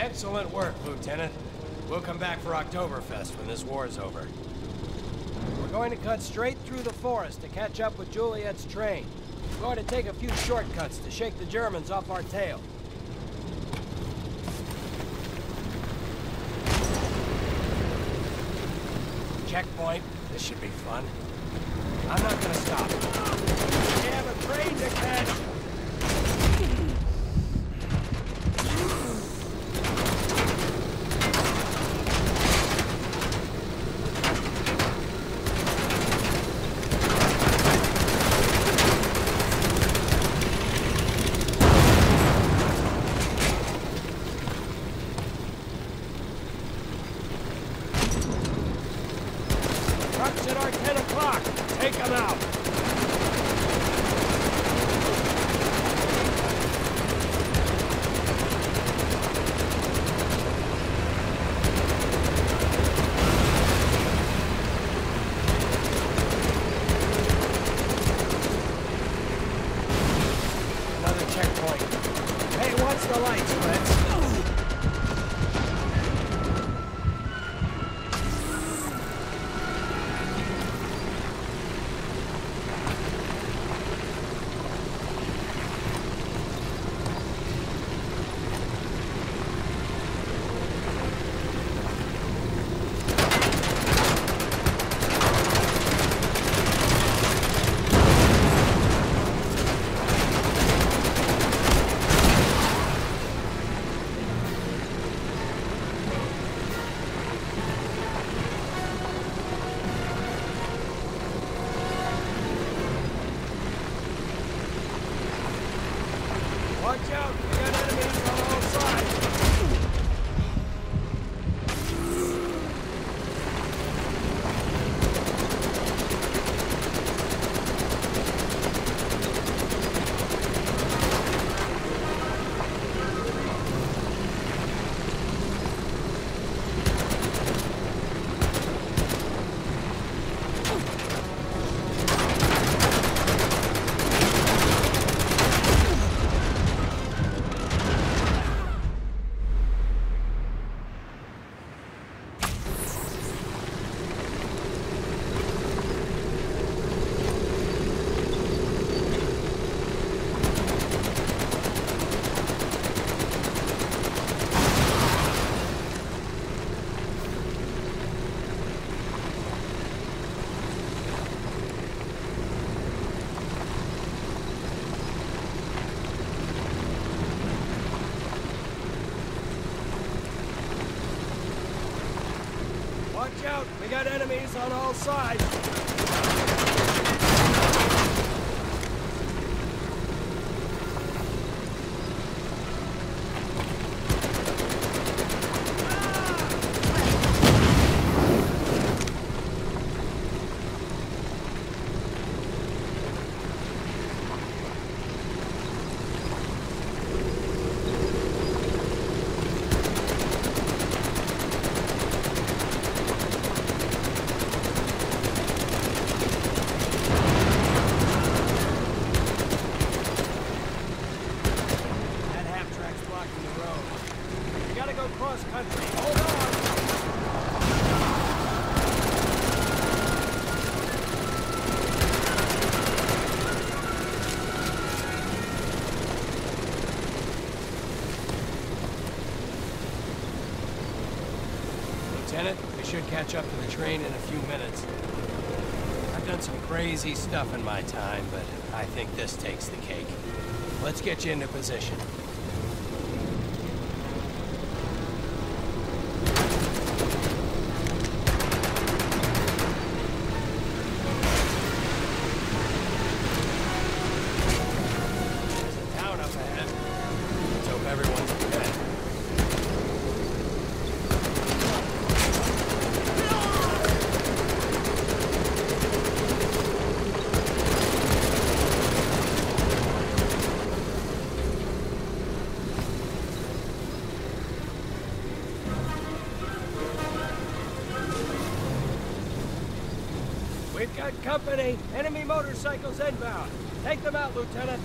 Excellent work, Lieutenant. We'll come back for Oktoberfest when this war's over. We're going to cut straight through the forest to catch up with Juliette's train. We're going to take a few shortcuts to shake the Germans off our tail. Checkpoint. This should be fun. I'm not gonna stop. We have a train to catch! Trucks at our 10 o'clock. Take them out. On all sides! Lieutenant, we should catch up to the train in a few minutes. I've done some crazy stuff in my time, but I think this takes the cake. Let's get you into position. We've got company. Enemy motorcycles inbound. Take them out, Lieutenant.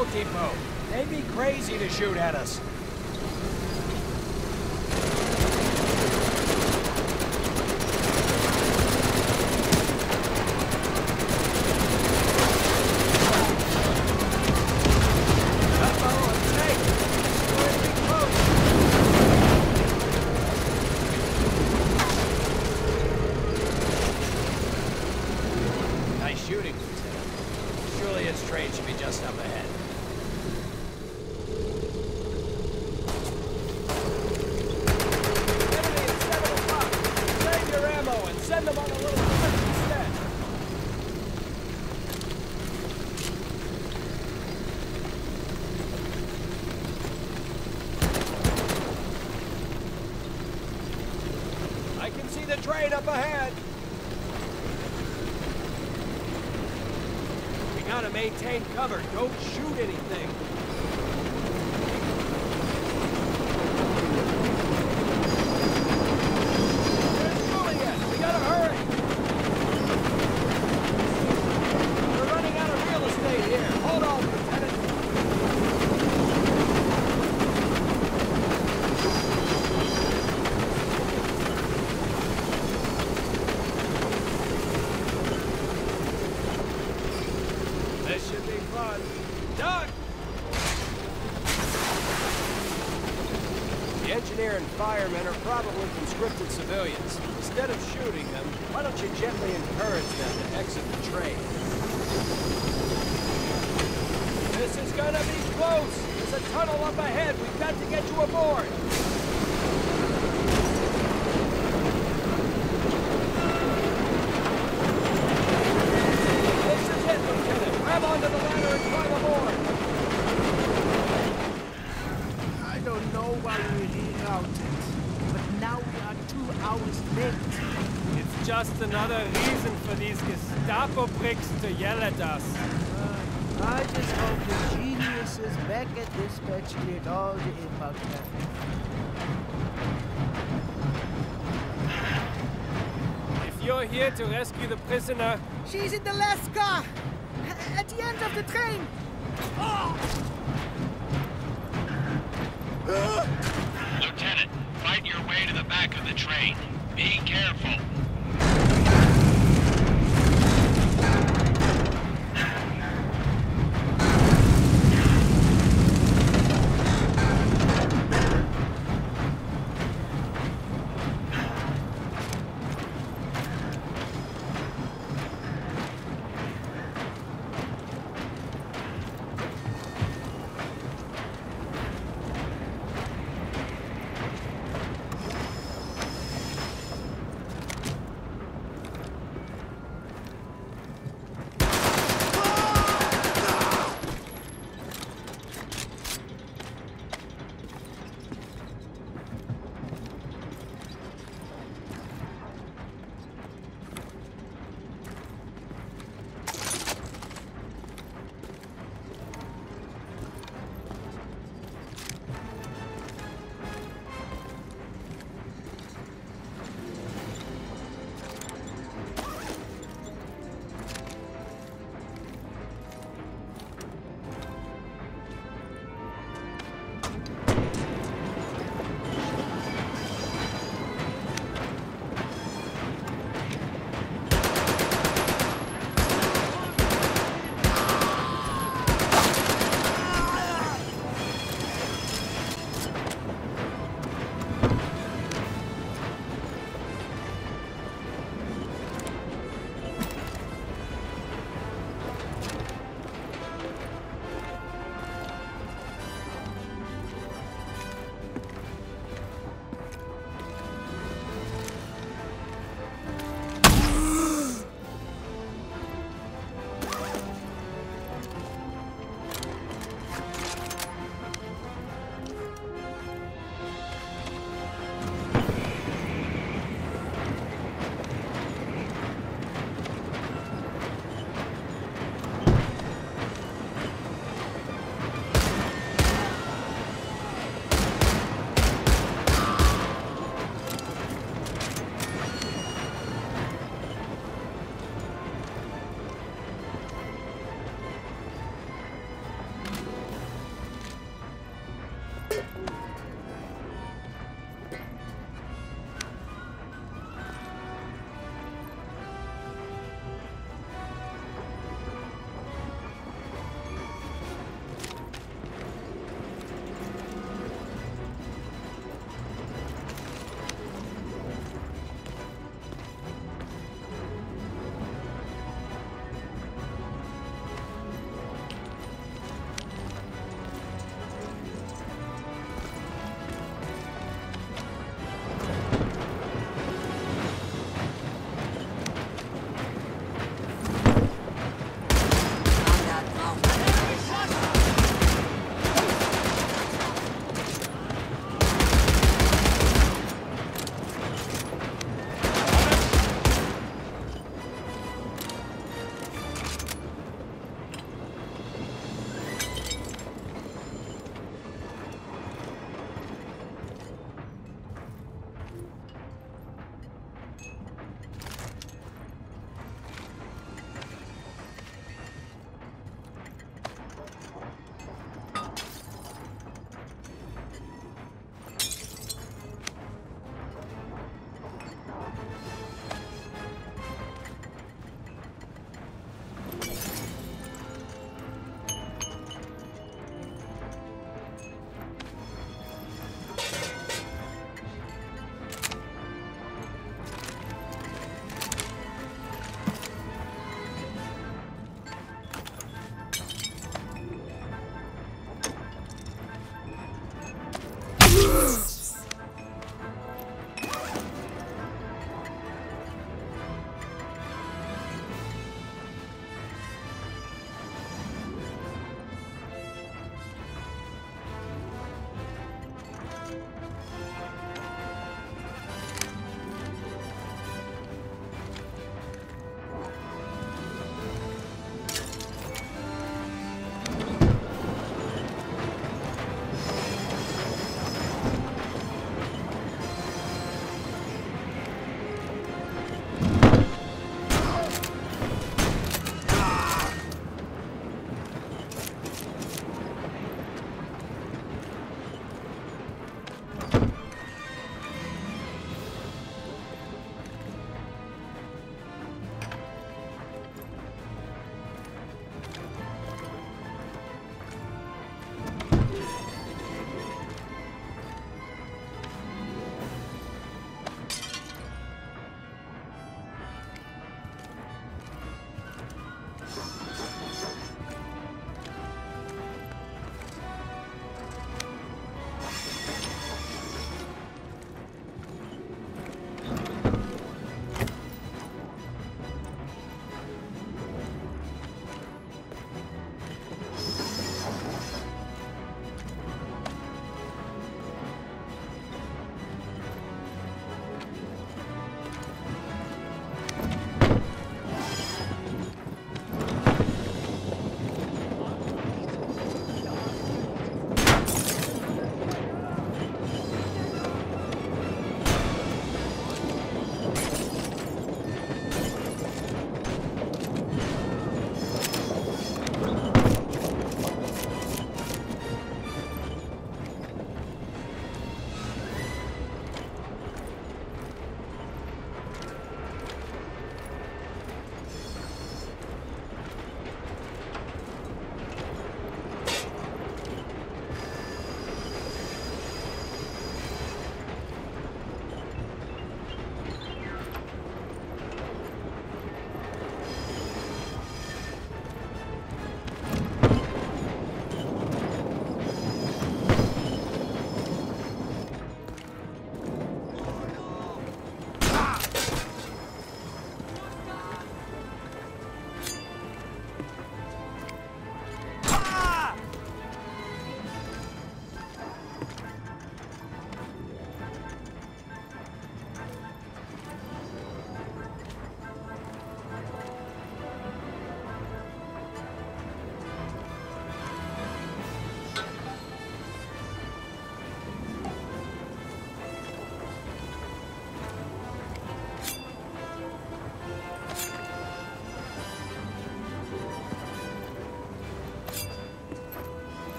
Fuel depot. They'd be crazy to shoot at us. It's shooting, Lieutenant. Juliette's train should be just up ahead. Enemy at 7 o'clock. Save your ammo and send them on a little trip instead. I can see the train up ahead. We gotta maintain cover. Don't shoot anything. There's Juliette. We gotta hurry. We're running out of real estate here. Hold on, Lieutenant. This should be fun. Doug! The engineer and are probably conscripted civilians. Instead of shooting them, why don't you gently encourage them to exit the train? This is gonna be close! There's a tunnel up ahead! We've got to get you aboard! This is it, Lieutenant! Grab onto the ladder and climb aboard! I don't know why we rerouted, but now we are two hours late. It's just another reason for these Gestapo pricks to yell at us. Uh, I just hope the geniuses back at dispatch cleared all the inbound traffic. If you're here to rescue the prisoner, She's in the last car! At the end of the train! Lieutenant, fight your way to the back of the train. Be careful.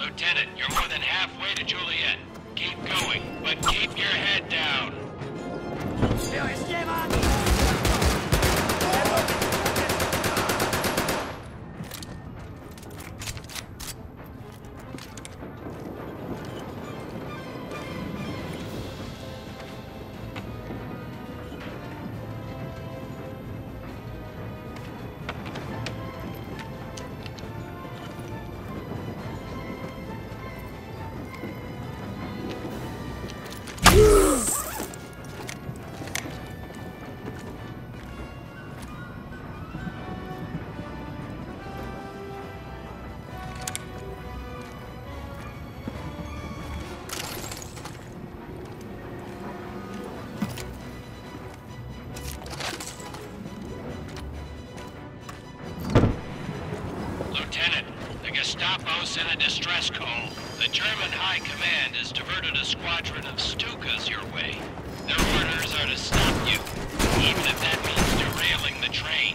Lieutenant, you're more than halfway to Juliette. Keep going, but keep your head down. German High Command has diverted a squadron of Stukas your way. Their orders are to stop you, even if that means derailing the train.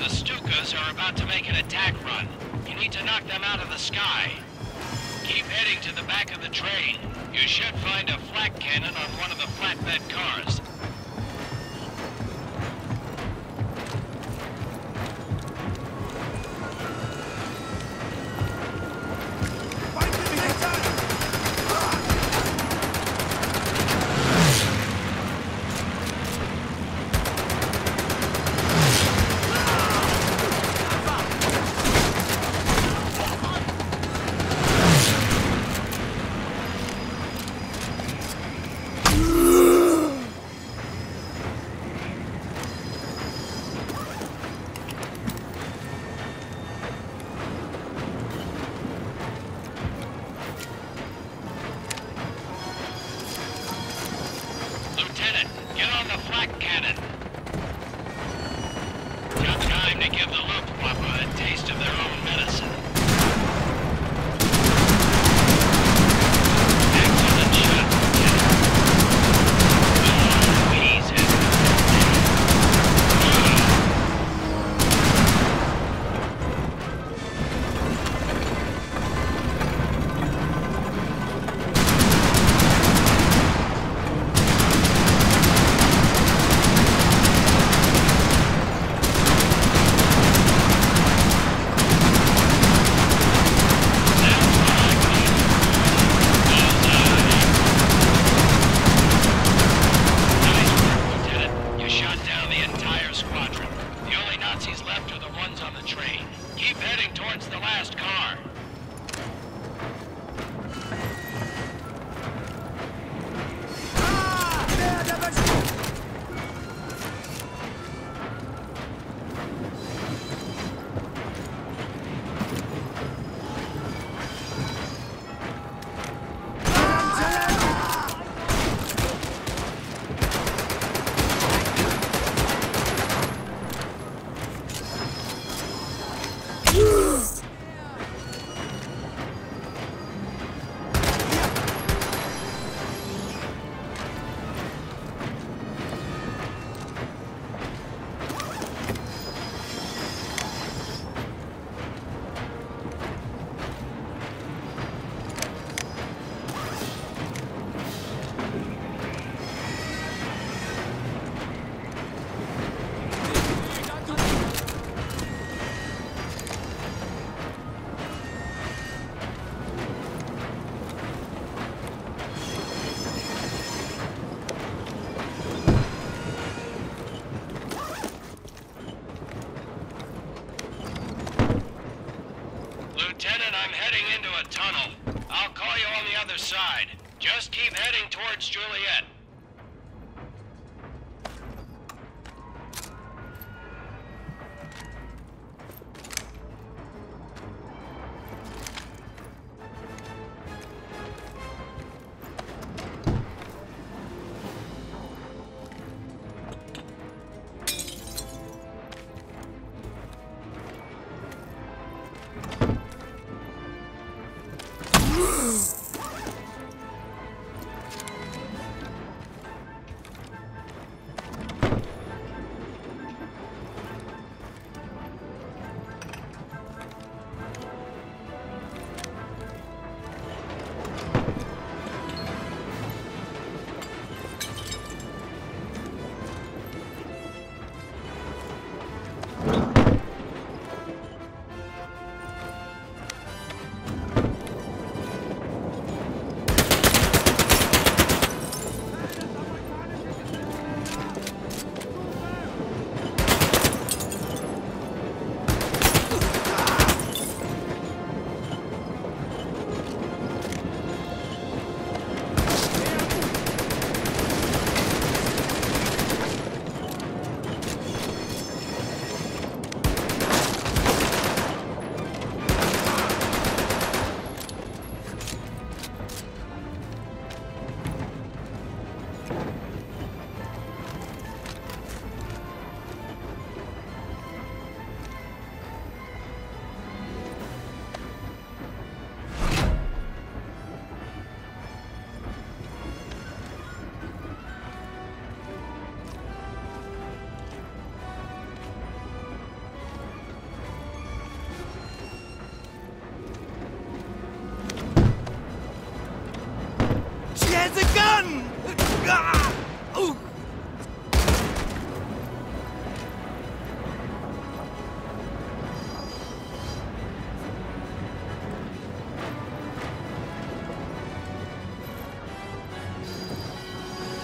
The Stukas are about to make an attack run. You need to knock them out of the sky. Keep heading to the back of the train. You should find a flak cannon on one of the flatbed cars. Just keep heading towards Juliette.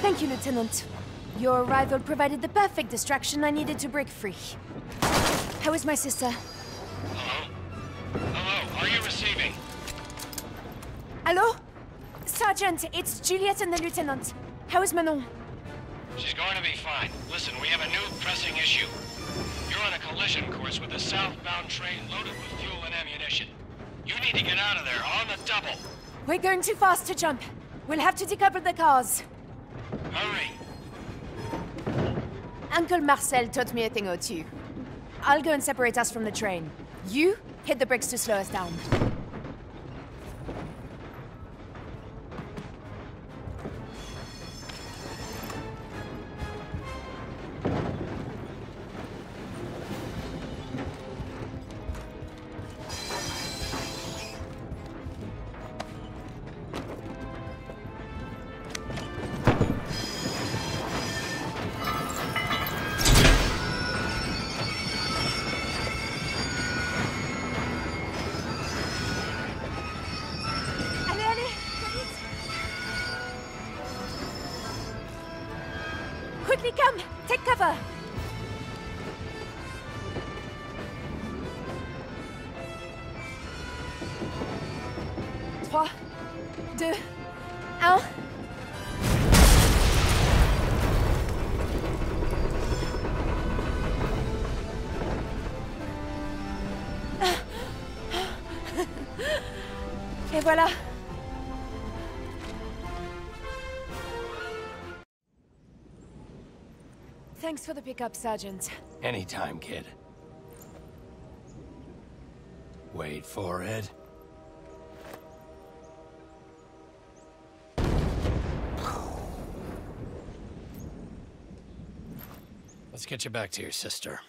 Thank you, Lieutenant. Your arrival provided the perfect distraction I needed to break free. How is my sister? Hello? Hello, are you receiving? Hello? Sergeant, it's Juliette and the Lieutenant. How is Manon? She's going to be fine. Listen, we have a new pressing issue. You're on a collision course with a southbound train loaded with fuel and ammunition. You need to get out of there on the double. We're going too fast to jump. We'll have to decouple the cars. Hurry. Uncle Marcel taught me a thing or two. I'll go and separate us from the train. You hit the brakes to slow us down. Come! Take cover! Trois, deux, un. Et voilà. Thanks for the pickup, Sergeant. Anytime, kid. Wait for it. Let's get you back to your sister.